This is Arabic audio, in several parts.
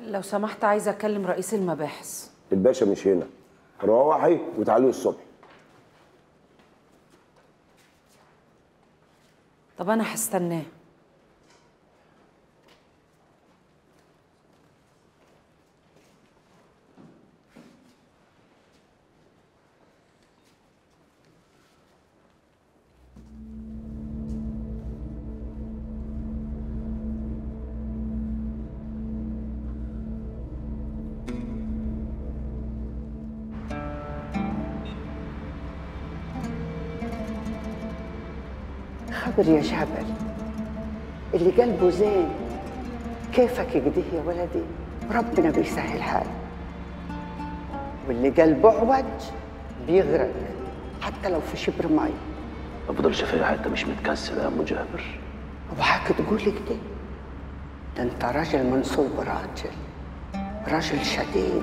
لو سمحت عايزه أكلم رئيس المباحث. الباشا مش هنا. روحي وتعالوا الصبح. طب أنا هستناه. خبر يا جابر اللي قلبه زين كيفك كده يا ولدي؟ ربنا بيسهل حاله واللي قلبه عوج بيغرق حتى لو في شبر مي ما بفضلش فيا حتى مش متكسر يا ام جابر. وحك تقول لي كده ده أنت راجل منصوب راجل راجل شديد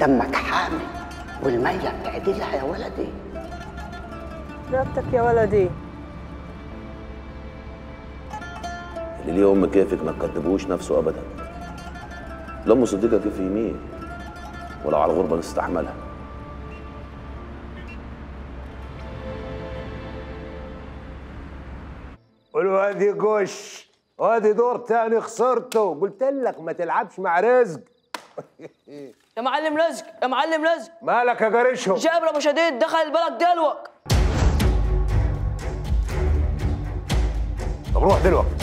دمك حامي والميلة بتعدلها يا ولدي. رقبتك يا ولدي. اللي ليه أم كيفك ما تكذبوش نفسه ابدا؟ الام صديقة كيف يمين ولو على الغربة نستحملها. والوادي قش وادي دور تاني خسرته. قلت لك ما تلعبش مع رزق. يا معلم رزق يا معلم رزق. مالك يا قريشهم؟ جابر أبو شديد دخل البلد دلوك طب روح دلوقتي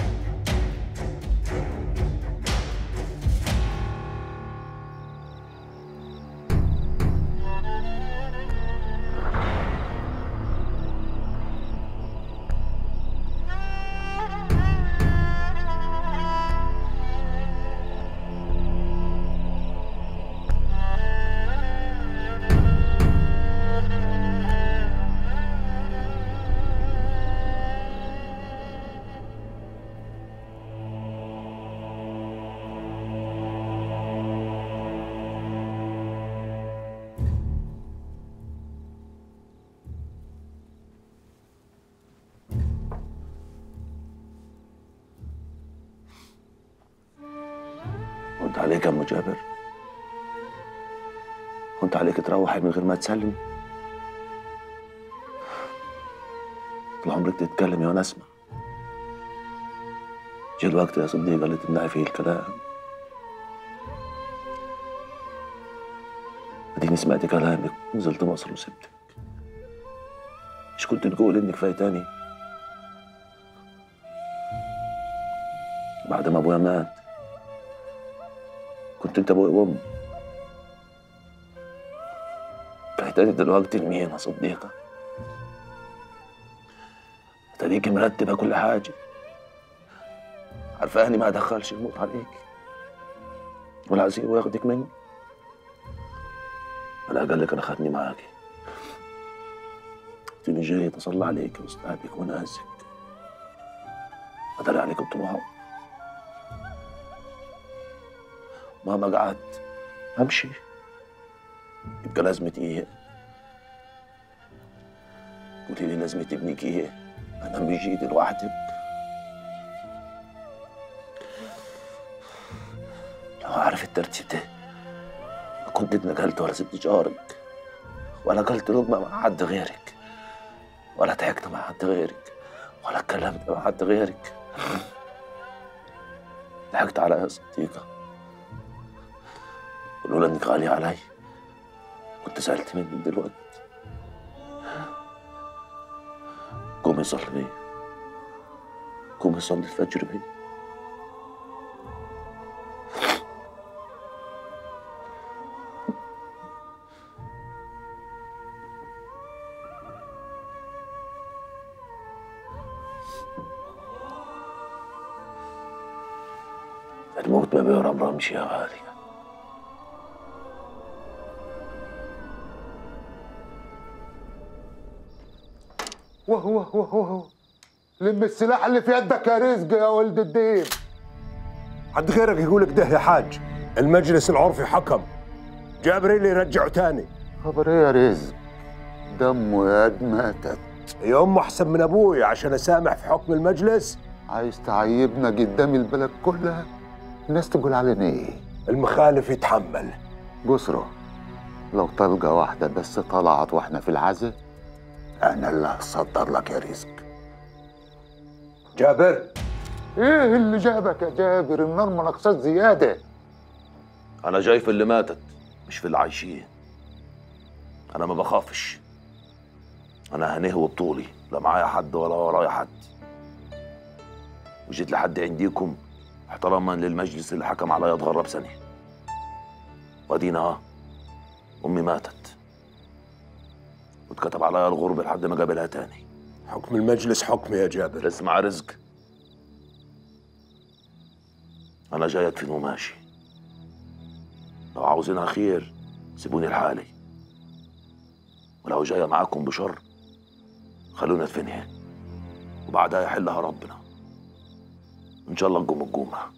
يا ام جابر وانت عليك تروحي من غير ما تسلمي طول عمرك تتكلمي وأنا اسمع جه الوقت يا صديقة اللي تمنعي فيه الكلام. أديني سمعت كلامك. ونزلت مصر وسبتك. مش كنت تقول إنك فايتاني؟ بعد ما أبويا مات. كنت أنت ابويا وامي فايتاني دلوقتي لمين يا صديقه تديكي مرتبه كل حاجة. عارفاني ما ادخلش الموت عليك. ولا عايزين وياخدك مني. قال لك أنا خدني معاكي تيجي جاي اتصلى عليك واستقبلك ونازك ادري عليك بطموحه مهما قعدت أمشي. يبقى لازمتي إيه قولي لي لازمة ابنك إيه أنا مش جيت لوحدك لو عارف الترتيب ده. ما كنت اتنقلت ولا سبت جارك. ولا اكلت لقمة مع حد غيرك. ولا ضحكت مع حد غيرك. ولا اتكلمت مع حد غيرك. ضحكت على يا صديقة ولولا انك غالية علي كنت زعلت منك دلوقتي. قومي صلي بيا قومي صلي الفجر بيا الموت ما بيهرب رمشي يا غالية وهو وهو وهو. لم السلاح اللي في يدك يا رزق يا ولد الدين. حد غيرك يقول كده يا حاج. المجلس العرفي حكم. جابر اللي يرجعه تاني. خبر إيه يا رزق؟ دمه يا قد ماتت. يا امه أحسن من أبوي عشان أسامح في حكم المجلس. عايز تعيبنا قدام البلد كلها. الناس تقول علينا إيه؟ المخالف يتحمل. بصرة لو طلقة واحدة بس طلعت وإحنا في العزة أنا اللي هصدر لك يا رزق جابر. إيه اللي جابك يا جابر؟ النار مناقصات زيادة. أنا جاي في اللي ماتت مش في اللي عايشين. أنا ما بخافش. أنا هنهوي بطولي لا معايا حد ولا ورايا حد. وجيت لحد عنديكم احتراما للمجلس اللي حكم عليا اتغرب سنه وأدينا أمي ماتت. واتكتب عليا الغربة لحد ما قابلها تاني. حكم المجلس حكم يا جابر. اسمع رزق. أنا جاي ادفن وماشي لو عاوزينها خير سيبوني لحالي. ولو جاية معاكم بشر خلونا ادفنها وبعدها يحلها ربنا. إن شاء الله نقوم الجمعة.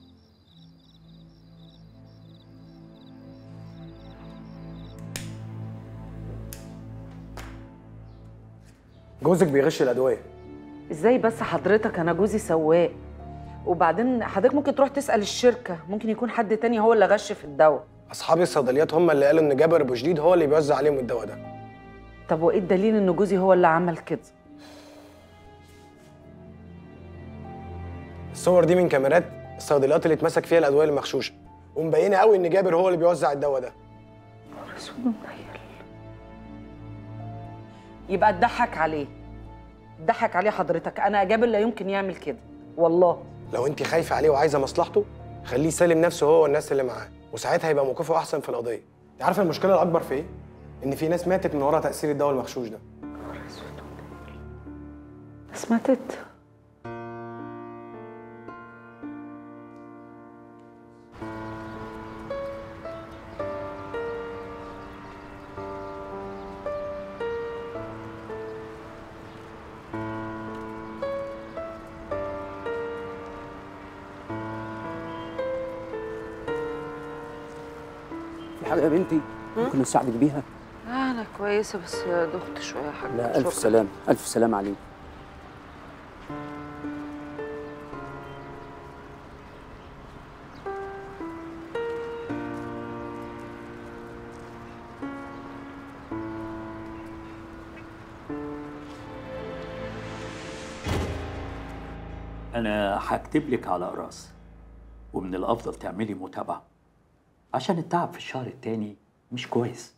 جوزك بيغش الأدوية. إزاي بس حضرتك؟ أنا جوزي سواق. وبعدين حضرتك ممكن تروح تسأل الشركة. ممكن يكون حد تاني هو اللي غش في الدواء. أصحاب الصيدليات هم اللي قالوا إن جابر أبو جديد هو اللي بيوزع عليهم الدواء ده. طب وإيه الدليل إن جوزي هو اللي عمل كده؟ الصور دي من كاميرات الصيدليات اللي اتمسك فيها الأدوية المغشوشة. ومبينة قوي إن جابر هو اللي بيوزع الدواء ده. اسود ومنيل يبقى اتضحك عليه. اتضحك عليه حضرتك. أنا جابر لا يمكن يعمل كده. والله. لو أنت خايفة عليه وعايزة مصلحته خليه يسلم نفسه هو والناس اللي معاه. وساعتها يبقى موقفه أحسن في القضية. أنت عارفة المشكلة الأكبر في إيه؟ إن في ناس ماتت من ورا تأثير الدواء المغشوش ده. بس ماتت؟ في حاجة يا بنتي؟ ممكن نساعدك بيها؟ أنا كويسة بس دخت شوية يا حاجة لا ألف سلام ألف سلام عليك. أنا هكتب لك على أقراص ومن الأفضل تعملي متابعة. عشان التعب في الشهر التاني مش كويس.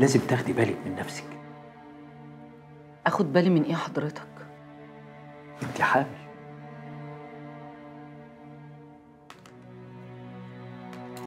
لازم تاخدي بالك من نفسك. أخد بالي من إيه حضرتك؟ انت حامل.